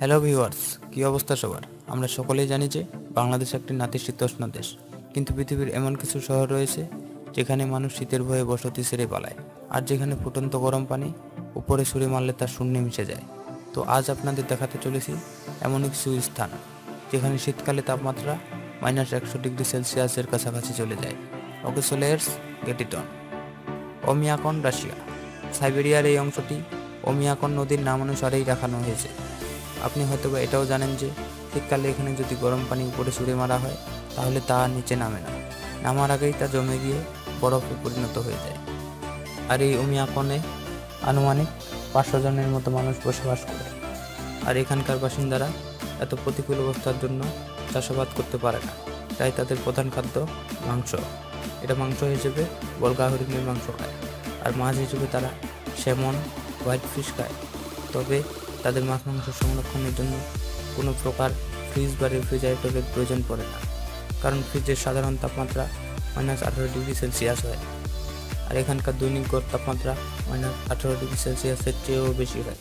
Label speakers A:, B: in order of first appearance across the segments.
A: Hello viewers কী অবস্থা সবার? আমরা সকলেই জানি যে বাংলাদেশ একটি নাতিশীতোষ্ণ দেশ। কিন্তু পৃথিবীর এমন কিছু শহর রয়েছে যেখানে মানুষ শীতের ভয়ে বসতি ছেড়ে পালায় আর যেখানে ফুটন্ত গরম পানি উপরে ছুঁড়ে মারলে তা শূন্যে মিশে যায়। তো আজ আপনাদের দেখাতে চলেছি এমন কিছু স্থান যেখানে শীতকালে তাপমাত্রা মাইনাস একশো ডিগ্রি সেলসিয়াসের কাছাকাছি চলে যায়। ওকে সোলেয়ার্স গেটিটন ওমিয়াকন রাশিয়া। সাইবেরিয়ার এই অংশটি ওমিয়াকন নদীর নাম অনুসারেই রাখানো হয়েছে। আপনি হয়তো বা এটাও জানেন যে শীতকালে এখানে যদি গরম পানি উপরে ছুঁড়ে মারা হয়, তাহলে তা নিচে নামে না। নামার আগেই তা জমে গিয়ে বরফে পরিণত হয়ে যায়। আর এই ওমিয়াকনে আনুমানিক পাঁচশো জনের মতো মানুষ বসবাস করে। আর এখানকার বাসিন্দারা এত প্রতিকূল অবস্থার জন্য চাষাবাদ করতে পারে না। তাই তাদের প্রধান খাদ্য মাংস। এটা মাংস হিসেবে বলগা হরিণের মাংস খায়। আর মাছ হিসেবে তারা স্যামন হোয়াইট ফিশ খায়। তবে তাদের মাংস সংরক্ষণের জন্য কোনো প্রকার ফ্রিজ বা রেফ্রিজারেটরের প্রয়োজন পড়ে না। কারণ ফ্রিজের সাধারণ তাপমাত্রা মাইনাস আঠারো ডিগ্রি সেলসিয়াস হয় আর এখানকার দৈনিক গড় তাপমাত্রা মাইনাস আঠারো ডিগ্রি সেলসিয়াসের চেয়েও বেশি হয়,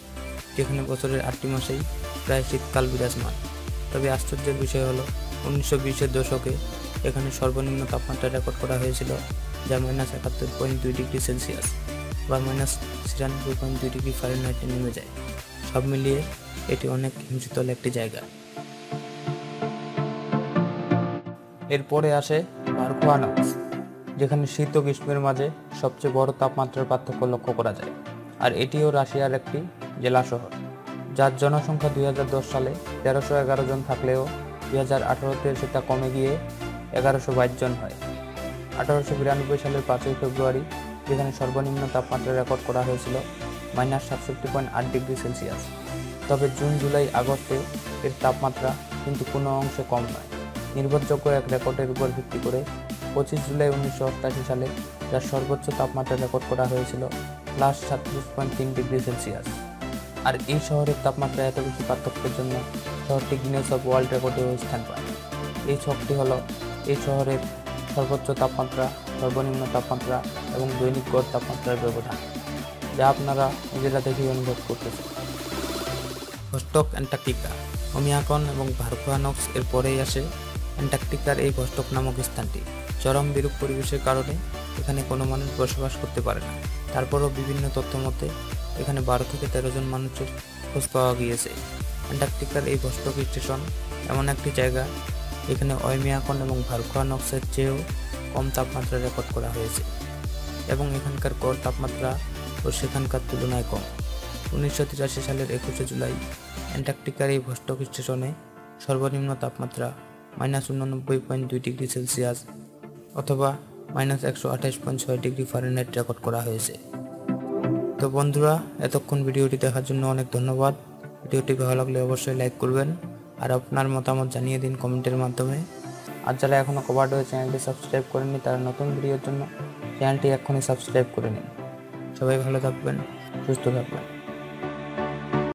A: যেখানে বছরের আটটি মাসেই প্রায় শীতকাল বিরাজমান। তবে আশ্চর্যের বিষয় হলো, উনিশশো বিশের দশকে এখানে সর্বনিম্ন তাপমাত্রা রেকর্ড করা হয়েছিল যা মাইনাস একাত্তর পয়েন্ট দুই ডিগ্রি সেলসিয়াস বা মাইনাস ছিয়ানব্বই পয়েন্ট দুই ডিগ্রি ফারেনহাইটে নেমে যায়। সব মিলিয়ে এটি অনেক হিমশীতল একটি জায়গা। এরপরে আসে ভারকুয়ানাক্স যেখানে শীত ও গ্রীষ্মের মাঝে সবচেয়ে বড় তাপমাত্রার পার্থক্য লক্ষ্য করা যায়। আর এটিও রাশিয়ার একটি জেলা শহর, যার জনসংখ্যা দুই হাজার দশ সালে তেরোশো এগারো জন থাকলেও দুই হাজার আঠারোতে সেটা কমে গিয়ে এগারোশো বাইশ জন হয়। আঠারোশো বিরানব্বই সালের পাঁচই ফেব্রুয়ারি, যেখানে সর্বনিম্ন তাপমাত্রা রেকর্ড করা হয়েছিল মাইনাস সাতষট্টি পয়েন্ট আট ডিগ্রি সেলসিয়াস। তবে জুন, জুলাই, আগস্টে এর তাপমাত্রা কিন্তু কোনো অংশে কম নয়। নির্ভরযোগ্য এক রেকর্ডের উপর ভিত্তি করে পঁচিশ জুলাই উনিশশো অষ্টাশি সালে যার সর্বোচ্চ তাপমাত্রা রেকর্ড করা হয়েছিল প্লাস সাতত্রিশ পয়েন্ট তিন ডিগ্রি সেলসিয়াস। আর এই শহরের তাপমাত্রা এত বেশি পার্থক্যের জন্য শহরটি গিনেস অফ ওয়ার্ল্ড রেকর্ডেও স্থান পায়। এই ছকটি হলো এই শহরের সর্বোচ্চ তাপমাত্রা, সর্বনিম্ন তাপমাত্রা এবং দৈনিক গড় তাপমাত্রার ব্যবধান। যা আপনারা নিজেরা দেখেই অনুভব করতেছেন। ভস্টক অ্যান্টার্কটিকা অমিয়াকন এবং ভারকুয়ানক্স এর পরেই আসে অ্যান্টার্কটিকার এই ভস্টক নামক স্থানটি। চরম বিরূপ পরিবেশের কারণে এখানে কোনো মানুষ বসবাস করতে পারে না। তারপরও বিভিন্ন তথ্য মতে, এখানে বারো থেকে তেরো জন মানুষের খোঁজ পাওয়া গিয়েছে। অ্যান্টার্কটিকার এই ভস্টক স্টেশন এমন একটি জায়গা, এখানে অয়মিয়াকন এবং ভারকুয়ানক্সের চেয়েও কম তাপমাত্রা রেকর্ড করা হয়েছে। এবং এখানকার গড় তাপমাত্রা ও সেখানকার তুলনায় কম। উনিশশো তিরাশি সালের একুশে জুলাই অ্যান্টার্কটিকার এই ভস্টক স্টেশনে সর্বনিম্ন তাপমাত্রা মাইনাস উননব্বই পয়েন্ট দুই ডিগ্রি সেলসিয়াস অথবা মাইনাস একশো আঠাশ পয়েন্ট ছয় ডিগ্রি ফারেনহাইট রেকর্ড করা হয়েছে। তো বন্ধুরা, এতক্ষণ ভিডিওটি দেখার জন্য অনেক ধন্যবাদ। ভিডিওটি ভালো লাগলে অবশ্যই লাইক করবেন আর আপনার মতামত জানিয়ে দিন কমেন্টের মাধ্যমে। আর যারা এখনও কভার হয়ে চ্যানেলটি সাবস্ক্রাইব করেননি, তারা নতুন ভিডিওর জন্য চ্যানেলটি এক্ষুনি সাবস্ক্রাইব করে নিন। সবাই ভালো থাকবেন সুস্থ থাকবেন।